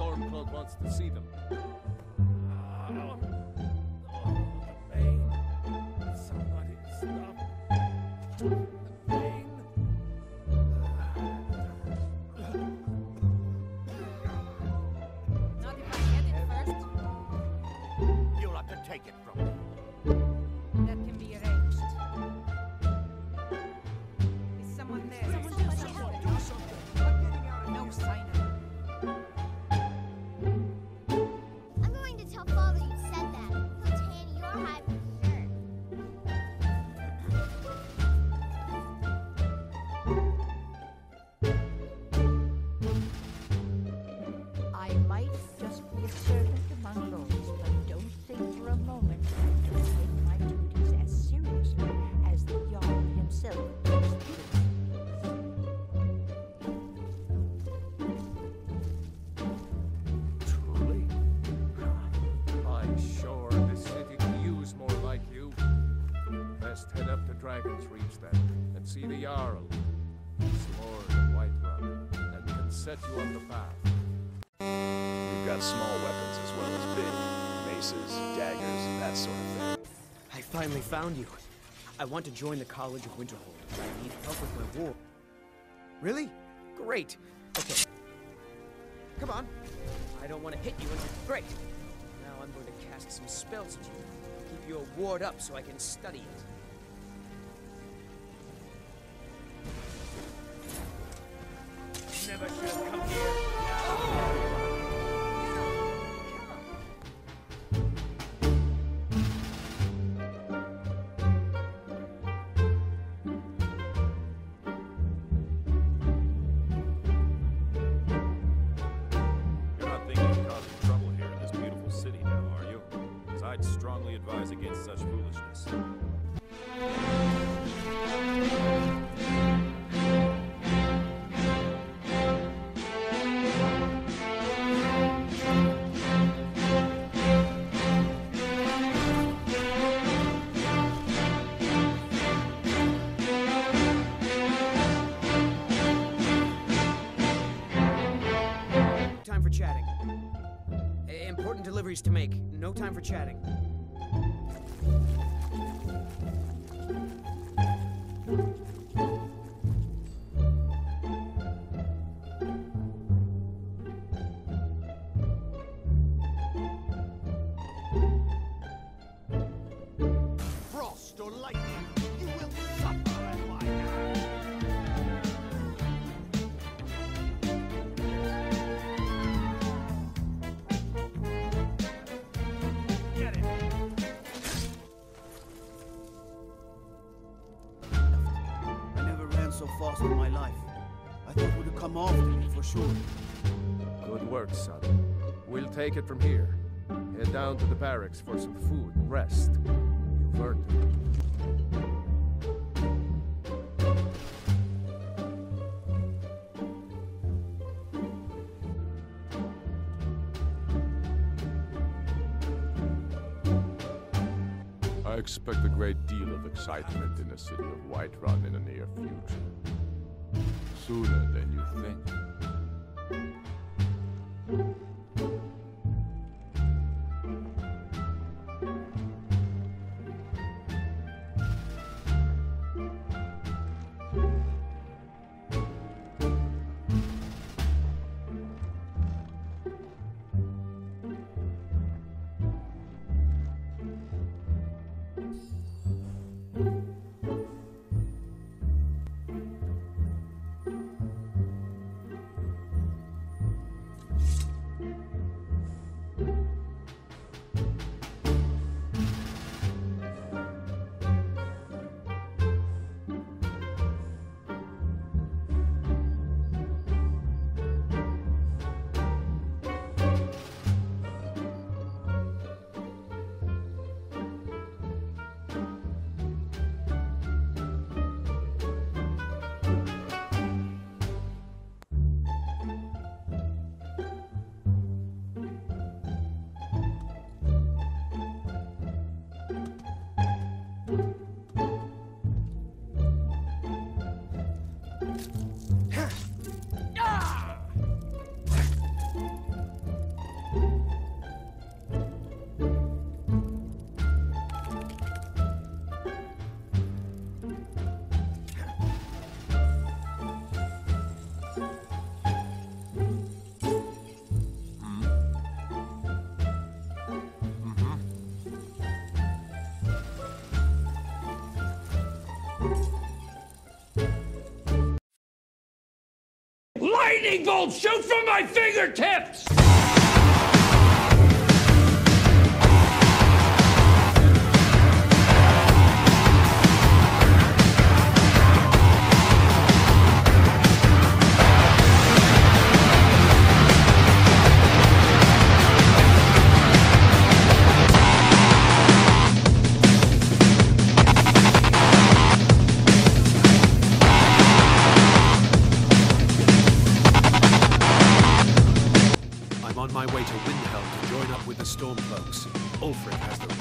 Stormcloak wants to see them. Somebody stop. The pain. Not if I get it first. You'll have to take it from me. Up Dragon's Reach then, and see the Jarl. He's Lord of Whiterun, and can set you on the path. We've got small weapons as well as big. Maces, daggers, that sort of thing. I finally found you. I want to join the College of Winterhold. I need help with my war. Really? Great. Okay. Come on. I don't want to hit you. And... Great. Now I'm going to cast some spells at you. Keep your ward up so I can study it. Strongly advise against such foolishness. Time for chatting. Important deliveries to make. No time for chatting. Life. I thought we'd have come after me for sure. Good work, son. We'll take it from here. Head down to the barracks for some food and rest. You've earned it. I expect a great deal of excitement in the city of Whiterun in the near future. Sooner than you think. Huh. Lightning bolts shoot from my fingertips! The Stormcloaks. Ulfric has the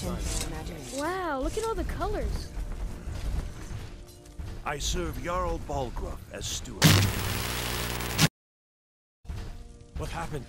Imagination. Wow, look at all the colors. I serve Jarl Balgruuf as steward. What happened?